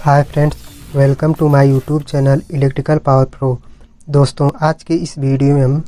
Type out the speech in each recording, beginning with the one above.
Hi friends welcome to my YouTube channel electrical power pro दोस्तों, आज के इस वीडियो में हम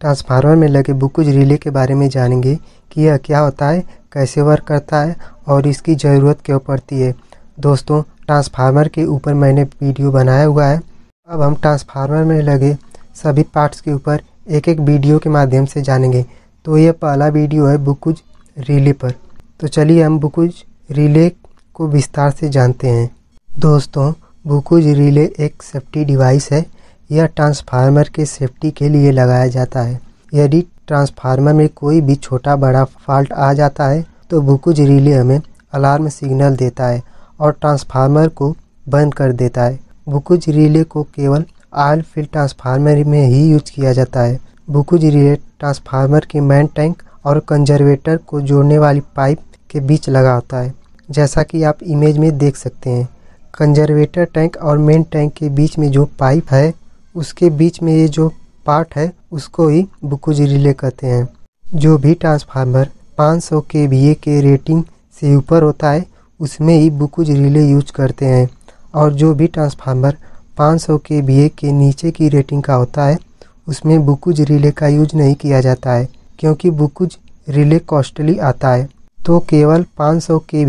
ट्रांसफार्मर में लगे बुकुज रिले के बारे में जानेंगे कि यह क्या होता है, कैसे वर्क करता है और इसकी ज़रूरत क्यों पड़ती है। दोस्तों ट्रांसफार्मर के ऊपर मैंने वीडियो बनाया हुआ है। अब हम ट्रांसफार्मर में लगे सभी पार्ट्स के ऊपर एक एक वीडियो के माध्यम से जानेंगे। तो यह पहला वीडियो है बुकुज रिले पर। तो चलिए हम बुकुज रिले को विस्तार से जानते हैं। दोस्तों बुकुज रिले एक सेफ्टी डिवाइस है। यह ट्रांसफार्मर के सेफ्टी के लिए लगाया जाता है। यदि ट्रांसफार्मर में कोई भी छोटा बड़ा फॉल्ट आ जाता है तो बुकुज रिले हमें अलार्म सिग्नल देता है और ट्रांसफार्मर को बंद कर देता है। बुकुज रिले को केवल ऑयल फिल ट्रांसफार्मर में ही यूज़ किया जाता है। बुकुज रिले ट्रांसफार्मर के मैन टैंक और कंजर्वेटर को जोड़ने वाली पाइप के बीच लगा होता है। जैसा कि आप इमेज में देख सकते हैं। कंजर्वेटर टैंक और मेन टैंक के बीच में जो पाइप है, उसके बीच में ये जो पार्ट है, उसको ही बुकुज रिले कहते हैं। जो भी ट्रांसफार्मर 500 सौ के के रेटिंग से ऊपर होता है, उसमें ही बुकुज रिले यूज़ करते हैं। और जो भी ट्रांसफार्मर 500 सौ के के नीचे की रेटिंग का होता है, उसमें बुकुज रिले का यूज़ नहीं किया जाता है, क्योंकि बुकुज रिले कॉस्टली आता है। तो केवल 500 के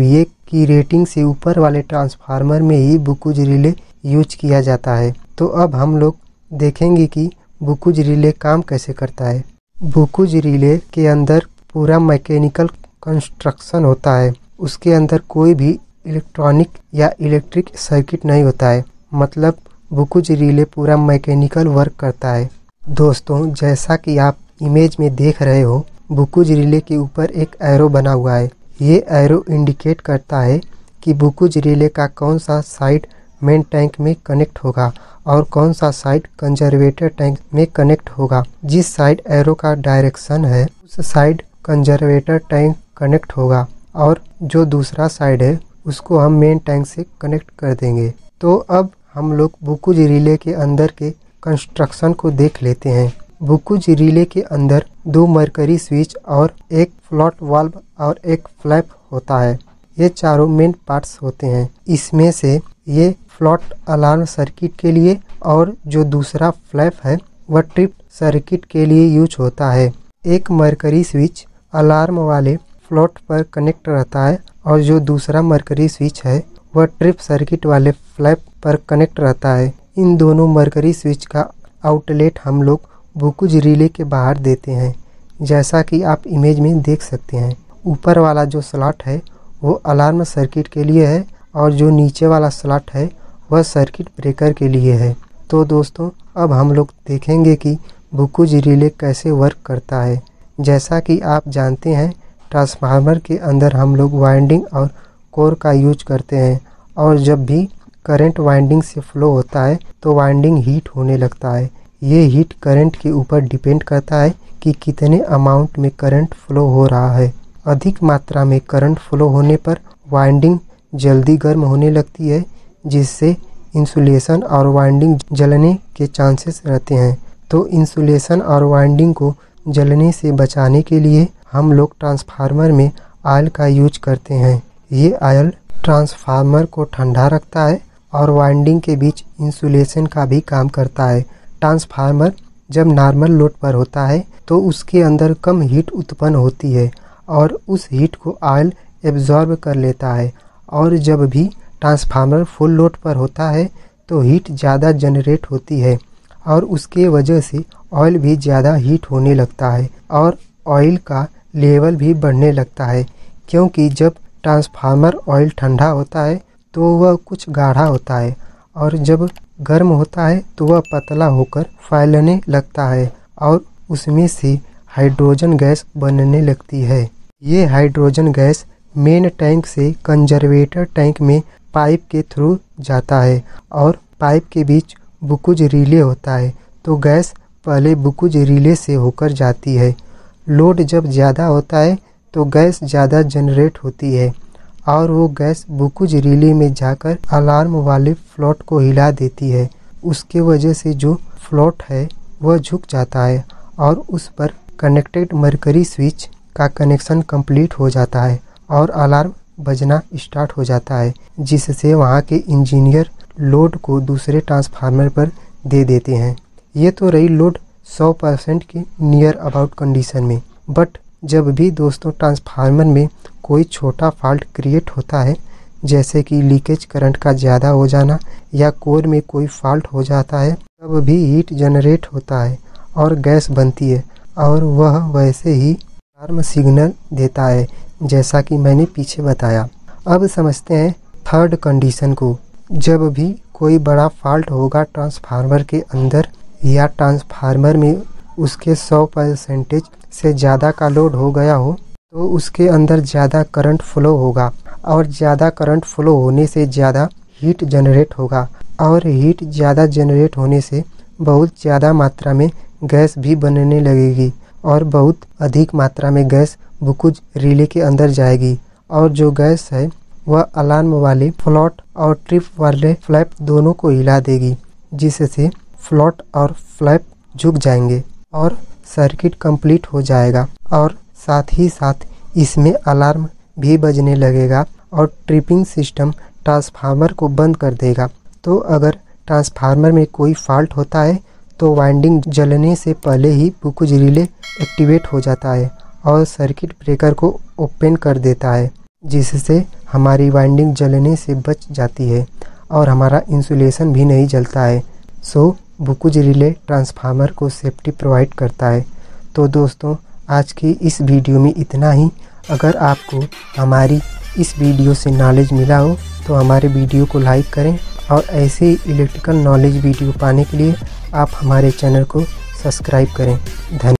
की रेटिंग से ऊपर वाले ट्रांसफार्मर में ही बुकुज रिले यूज़ किया जाता है। तो अब हम लोग देखेंगे कि बुकुज रिले काम कैसे करता है। बुकुज रिले के अंदर पूरा मैकेनिकल कंस्ट्रक्शन होता है। उसके अंदर कोई भी इलेक्ट्रॉनिक या इलेक्ट्रिक सर्किट नहीं होता है। मतलब बुकुज रिले पूरा मैकेनिकल वर्क करता है। दोस्तों, जैसा कि आप इमेज में देख रहे हो, बुकुज रिले के ऊपर एक एरो बना हुआ है। ये एरो इंडिकेट करता है कि बुकुज रिले का कौन सा साइड मेन टैंक में कनेक्ट होगा और कौन सा साइड कंजर्वेटर टैंक में कनेक्ट होगा। जिस साइड एरो का डायरेक्शन है, उस साइड कंजर्वेटर टैंक कनेक्ट होगा और जो दूसरा साइड है, उसको हम मेन टैंक से कनेक्ट कर देंगे। तो अब हम लोग बुकुज रिले के अंदर के कंस्ट्रक्शन को देख लेते हैं। बुकुज रिले के अंदर दो मरकरी स्विच और एक फ्लॉट वाल्व और एक फ्लैप होता है। ये चारों मेन पार्ट्स होते हैं। इसमें से ये फ्लॉट अलार्म सर्किट के लिए और जो दूसरा फ्लैप है, वह ट्रिप सर्किट के लिए यूज़ होता है। एक मरकरी स्विच अलार्म वाले फ्लॉट पर कनेक्ट रहता है और जो दूसरा मरकरी स्विच है, वह ट्रिप सर्किट वाले फ्लैप पर कनेक्ट रहता है। इन दोनों मरकरी स्विच का आउटलेट हम लोग बुकुज रिले के बाहर देते हैं, जैसा कि आप इमेज में देख सकते हैं। ऊपर वाला जो स्लॉट है, वो अलार्म सर्किट के लिए है और जो नीचे वाला स्लॉट है, वह सर्किट ब्रेकर के लिए है। तो दोस्तों, अब हम लोग देखेंगे कि बुकुज रिले कैसे वर्क करता है। जैसा कि आप जानते हैं ट्रांसफार्मर के अंदर हम लोग वाइंडिंग और कोर का यूज़ करते हैं और जब भी करंट वाइंडिंग से फ्लो होता है तो वाइंडिंग हीट होने लगता है। ये हीट करंट के ऊपर डिपेंड करता है कि कितने अमाउंट में करंट फ्लो हो रहा है। अधिक मात्रा में करंट फ्लो होने पर वाइंडिंग जल्दी गर्म होने लगती है, जिससे इंसुलेशन और वाइंडिंग जलने के चांसेस रहते हैं। तो इंसुलेशन और वाइंडिंग को जलने से बचाने के लिए हम लोग ट्रांसफार्मर में आयल का यूज़ करते हैं। ये आयल ट्रांसफार्मर को ठंडा रखता है और वाइंडिंग के बीच इंसुलेशन का भी काम करता है। ट्रांसफार्मर जब नॉर्मल लोड पर होता है तो उसके अंदर कम हीट उत्पन्न होती है और उस हीट को ऑयल एब्जॉर्ब कर लेता है। और जब भी ट्रांसफार्मर फुल लोड पर होता है तो हीट ज़्यादा जनरेट होती है और उसके वजह से ऑयल भी ज़्यादा हीट होने लगता है और ऑयल का लेवल भी बढ़ने लगता है। क्योंकि जब ट्रांसफार्मर ऑयल ठंडा होता है तो वह कुछ गाढ़ा होता है और जब गर्म होता है तो वह पतला होकर फैलने लगता है और उसमें से हाइड्रोजन गैस बनने लगती है। ये हाइड्रोजन गैस मेन टैंक से कंजर्वेटर टैंक में पाइप के थ्रू जाता है और पाइप के बीच बुकुज रिले होता है। तो गैस पहले बुकुज रिले से होकर जाती है। लोड जब ज़्यादा होता है तो गैस ज़्यादा जनरेट होती है। और वो गैस बुकुज रिले में जाकर अलार्म वाले फ्लॉट को हिला देती है। उसके वजह से जो फ्लॉट है, वह झुक जाता है और उस पर कनेक्टेड मरकरी स्विच का कनेक्शन कंप्लीट हो जाता है और अलार्म बजना स्टार्ट हो जाता है, जिससे वहाँ के इंजीनियर लोड को दूसरे ट्रांसफार्मर पर दे देते हैं। ये तो रही लोड 100 परसेंट के नियर अबाउट कंडीशन में। बट जब भी दोस्तों ट्रांसफार्मर में कोई छोटा फॉल्ट क्रिएट होता है, जैसे कि लीकेज करंट का ज़्यादा हो जाना या कोर में कोई फॉल्ट हो जाता है, तब भी हीट जनरेट होता है और गैस बनती है और वह वैसे ही अलार्म सिग्नल देता है, जैसा कि मैंने पीछे बताया। अब समझते हैं थर्ड कंडीशन को। जब भी कोई बड़ा फॉल्ट होगा ट्रांसफार्मर के अंदर या ट्रांसफार्मर में उसके 100 परसेंटेज से ज़्यादा का लोड हो गया हो तो उसके अंदर ज़्यादा करंट फ्लो होगा और ज़्यादा करंट फ्लो होने से ज़्यादा हीट जनरेट होगा और हीट ज़्यादा जनरेट होने से बहुत ज़्यादा मात्रा में गैस भी बनने लगेगी और बहुत अधिक मात्रा में गैस बुकुज रिले के अंदर जाएगी और जो गैस है, वह अलार्म वाले फ्लॉट और ट्रिप वाले फ्लैप दोनों को हिला देगी, जिससे फ्लॉट और फ्लैप झुक जाएँगे और सर्किट कंप्लीट हो जाएगा और साथ ही साथ इसमें अलार्म भी बजने लगेगा और ट्रिपिंग सिस्टम ट्रांसफार्मर को बंद कर देगा। तो अगर ट्रांसफार्मर में कोई फॉल्ट होता है तो वाइंडिंग जलने से पहले ही बुकुज रिले एक्टिवेट हो जाता है और सर्किट ब्रेकर को ओपन कर देता है, जिससे हमारी वाइंडिंग जलने से बच जाती है और हमारा इंसुलेशन भी नहीं जलता है। सो, बुकुज रिले ट्रांसफार्मर को सेफ्टी प्रोवाइड करता है। तो दोस्तों आज के इस वीडियो में इतना ही। अगर आपको हमारी इस वीडियो से नॉलेज मिला हो तो हमारे वीडियो को लाइक करें और ऐसे इलेक्ट्रिकल नॉलेज वीडियो पाने के लिए आप हमारे चैनल को सब्सक्राइब करें। धन्यवाद